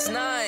6 9